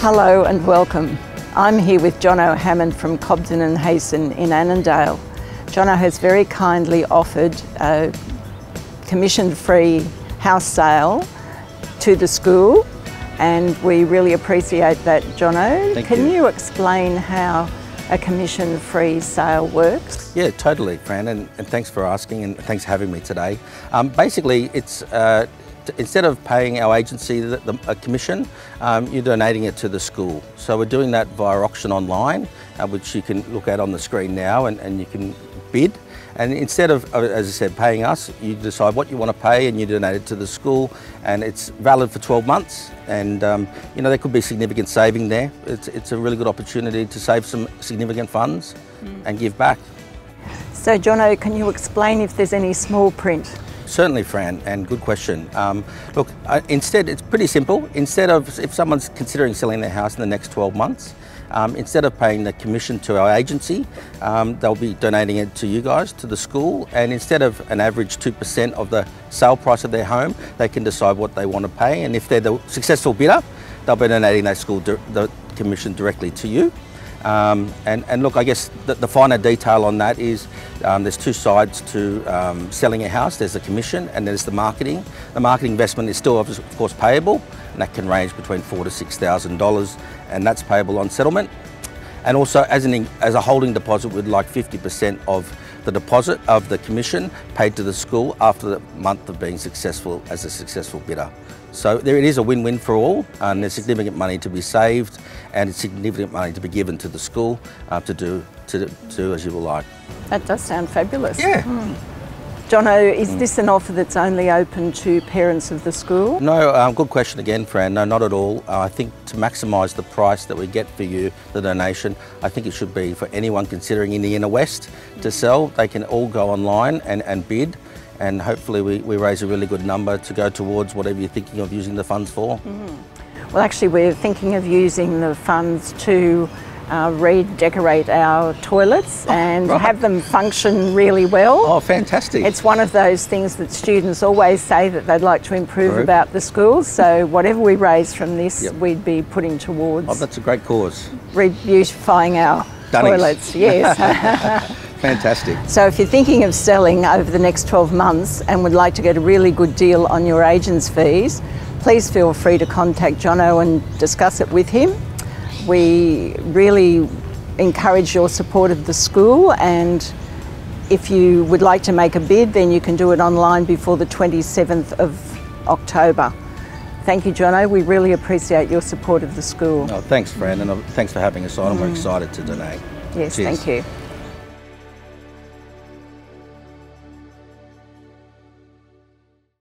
Hello and welcome. I'm here with Jono Hammond from Cobden and Hayson in Annandale. Jono has very kindly offered a commission-free house sale to the school and we really appreciate that, Jono. Thank Can you. you explain how a commission-free sale works? Yeah, totally, Fran, and, and thanks for asking and thanks for having me today. Um, basically, it's uh, instead of paying our agency the, the, a commission, um, you're donating it to the school. So we're doing that via auction online, uh, which you can look at on the screen now, and, and you can bid. And instead of, uh, as I said, paying us, you decide what you want to pay and you donate it to the school, and it's valid for 12 months. And um, you know there could be significant saving there. It's, it's a really good opportunity to save some significant funds and give back. So, Jono, can you explain if there's any small print? Certainly, Fran, and good question. Um, look, instead, it's pretty simple. Instead of, if someone's considering selling their house in the next 12 months, um, instead of paying the commission to our agency, um, they'll be donating it to you guys, to the school, and instead of an average 2% of the sale price of their home, they can decide what they want to pay, and if they're the successful bidder, they'll be donating that school the commission directly to you. Um, and, and look, I guess the, the finer detail on that is um, there's two sides to um, selling a house. There's the commission and there's the marketing. The marketing investment is still, of course, payable, and that can range between four to six thousand dollars, and that's payable on settlement. And also, as an as a holding deposit, we'd like 50% of the deposit of the commission paid to the school after the month of being successful as a successful bidder. So there it is a win-win for all, and there's significant money to be saved, and it's significant money to be given to the school uh, to do to do as you will like. That does sound fabulous. Yeah. Jono, is this an offer that's only open to parents of the school? No, um, good question again, Fran. No, not at all. Uh, I think to maximise the price that we get for you, the donation, I think it should be for anyone considering in the inner west to sell. They can all go online and, and bid, and hopefully we, we raise a really good number to go towards whatever you're thinking of using the funds for. Well, actually, we're thinking of using the funds to uh, redecorate our toilets and right. have them function really well. Oh, fantastic! It's one of those things that students always say that they'd like to improve True. about the schools. So whatever we raise from this, Yep. we'd be putting towards oh, that's a great cause. re-beautifying our Dunnings. toilets. Yes. Fantastic. so if you're thinking of selling over the next 12 months and would like to get a really good deal on your agent's fees, please feel free to contact Jono and discuss it with him. We really encourage your support of the school and if you would like to make a bid, then you can do it online before the 27th of October. Thank you, Jono. We really appreciate your support of the school. Oh, thanks, Fran, and uh, thanks for having us on. and We're excited to donate. Yes, Cheers. thank you.